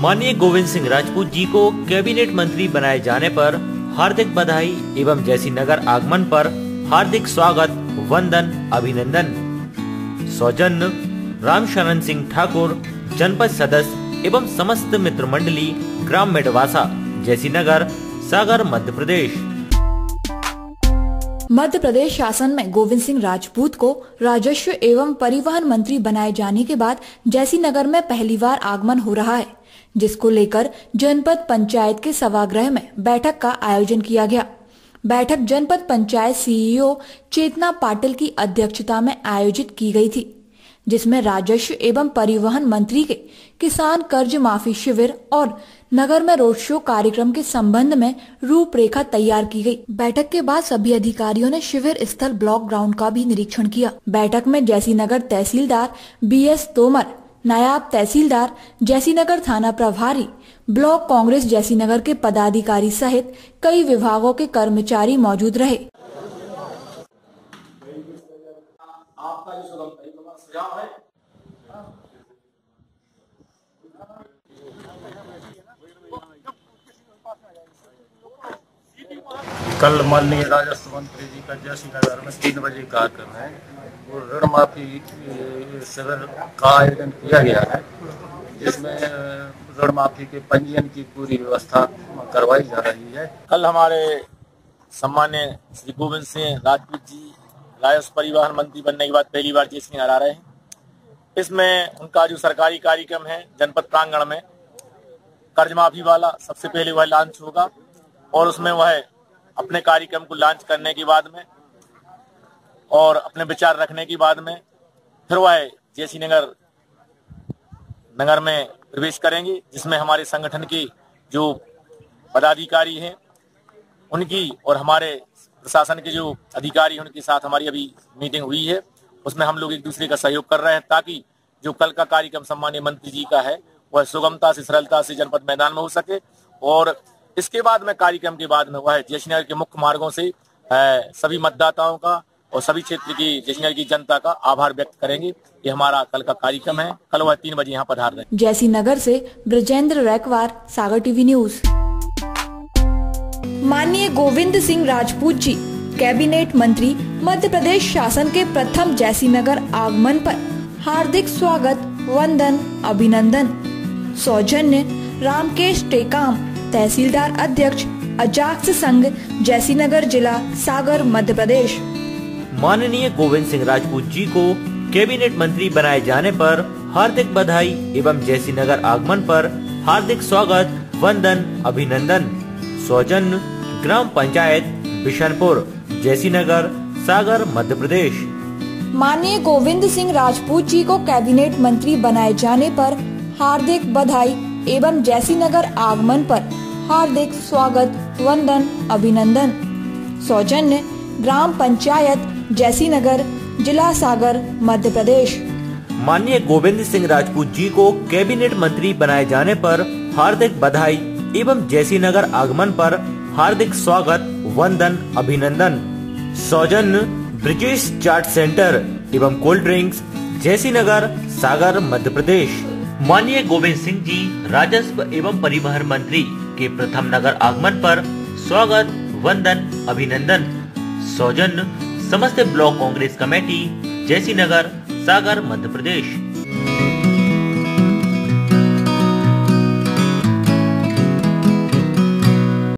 माननीय गोविंद सिंह राजपूत जी को कैबिनेट मंत्री बनाए जाने पर हार्दिक बधाई एवं जैसी नगर आगमन पर हार्दिक स्वागत, वंदन, अभिनंदन। सौजन्य राम शरण सिंह ठाकुर, जनपद सदस्य एवं समस्त मित्र मंडली, ग्राम मेडवासा जैसी नगर सागर, मध्य प्रदेश। मध्य प्रदेश शासन में गोविंद सिंह राजपूत को राजस्व एवं परिवहन मंत्री बनाए जाने के बाद जैसी नगर में पहली बार आगमन हो रहा है, जिसको लेकर जनपद पंचायत के सभागृह में बैठक का आयोजन किया गया। बैठक जनपद पंचायत सीईओ चेतना पाटिल की अध्यक्षता में आयोजित की गई थी। जिसमें राजस्व एवं परिवहन मंत्री के किसान कर्ज माफ़ी शिविर और नगर में रोड शो कार्यक्रम के संबंध में रूपरेखा तैयार की गई। बैठक के बाद सभी अधिकारियों ने शिविर स्थल ब्लॉक ग्राउंड का भी निरीक्षण किया बैठक में जैसी नगर तहसीलदार बी एस तोमर, नायाब तहसीलदार जैसीनगर थाना प्रभारी, ब्लॉक कांग्रेस जैसीनगर के पदाधिकारी सहित कई विभागों के कर्मचारी मौजूद रहे आपका जो सुगम सुझाव है। कल माननीय राजस्व मंत्री जी का जैसी नगर में तीन बजे कार्यक्रम है। और ऋण माफ़ी शिविर का आयोजन किया गया है जिसमें ऋण माफ़ी के पंजीयन की पूरी व्यवस्था करवाई जा रही है। कल हमारे सम्मान्य श्री गोविंद सिंह राजपूत जी राजस्व परिवहन मंत्री बनने के बाद पहली बार जी आ रहे हैं। इसमें उनका जो सरकारी कार्यक्रम है, जनपद प्रांगण में कर्ज माफ़ी वाला सबसे पहले वह लॉन्च होगा और उसमें वह अपने कार्यक्रम को लॉन्च करने के बाद में और अपने विचार रखने के बाद में फिर वह जैसी नगर नगर में प्रवेश करेंगे, जिसमें हमारे संगठन के जो पदाधिकारी हैं उनकी और हमारे प्रशासन के जो अधिकारी उनके साथ हमारी अभी मीटिंग हुई है। उसमें हम लोग एक दूसरे का सहयोग कर रहे हैं ताकि जो कल का कार्यक्रम सम्मान्य मंत्री जी का है, वह सुगमता से, सरलता से जनपद मैदान में हो सके। और इसके बाद में कार्यक्रम के बाद में वह जैसनगर के मुख्य मार्गों से सभी मतदाताओं का और सभी क्षेत्र की जैसनगर की जनता का आभार व्यक्त करेंगे। ये हमारा कल का कार्यक्रम है। कल वह तीन बजे यहाँ पधार रहे जैसी नगर से ब्रजेंद्र रैकवार, सागर टीवी न्यूज़। माननीय गोविंद सिंह राजपूत जी, कैबिनेट मंत्री, मध्य प्रदेश शासन के प्रथम जैसी नगर आगमन पर हार्दिक स्वागत, वंदन, अभिनंदन। सौजन्य रामकेश टेकाम, तहसीलदार अध्यक्ष, अजाक्स संघ, जैसीनगर जिला, सागर, मध्य प्रदेश। माननीय गोविंद सिंह राजपूत जी को कैबिनेट मंत्री बनाए जाने पर हार्दिक बधाई एवं जैसी नगर आगमन पर हार्दिक स्वागत, वंदन, अभिनंदन। सौजन्य ग्राम पंचायत बिशनपुर जैसी नगर सागर मध्य प्रदेश। माननीय गोविंद सिंह राजपूत जी को कैबिनेट मंत्री बनाए जाने पर हार्दिक बधाई एवं जैसी नगर आगमन पर हार्दिक स्वागत वंदन अभिनंदन। सौजन्य ग्राम पंचायत जैसी नगर जिला सागर मध्य प्रदेश। माननीय गोविंद सिंह राजपूत जी को कैबिनेट मंत्री बनाए जाने पर हार्दिक बधाई एवं जैसी नगर आगमन पर हार्दिक स्वागत, वंदन, अभिनंदन। सौजन्य ब्रिजेश चाट सेंटर एवं कोल्ड ड्रिंक्स जैसी नगर सागर, मध्य प्रदेश। माननीय गोविंद सिंह जी, राजस्व एवं परिवहन मंत्री के प्रथम नगर आगमन पर स्वागत, वंदन, अभिनंदन। सौजन्य समस्त ब्लॉक कांग्रेस कमेटी जैसी नगर सागर, मध्य प्रदेश।